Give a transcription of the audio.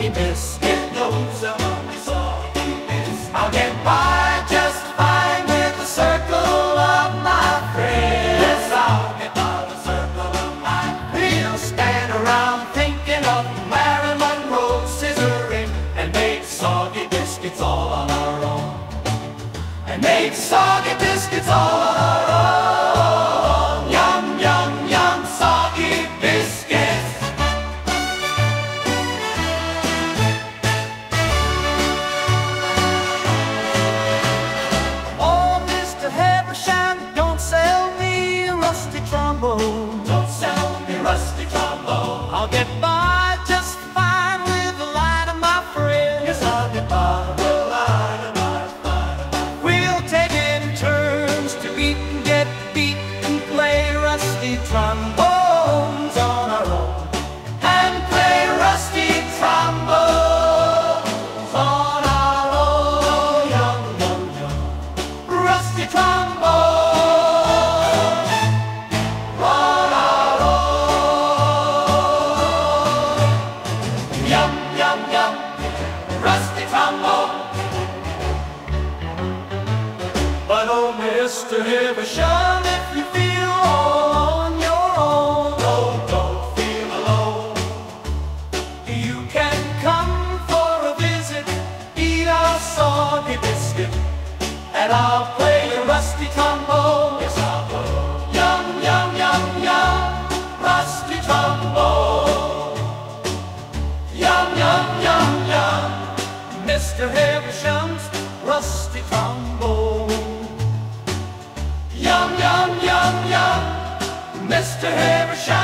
soggy biscuit. Those are soggy. I'll get by just fine with the circle of my friends. Yes, I'll get by the circle of my friends. We'll stand around thinking of Marilyn Monroe scissoring and make soggy biscuits all on our own. And make soggy biscuits all rusty trombone. Don't sell me rusty trombone. I'll get by just fine with the line of my friend. Yes, I'll get by the line of my fire. We'll take in turns to beat and get beat and play rusty trombones Rusty trombone. But oh, Mr. Haversham, if you feel all on your own, Oh, don't feel alone. you can come for a visit, eat our soggy biscuit, And I'll play the rusty trombone. Rusty trombone. Yum, yum, yum, yum. Mr. Haversham's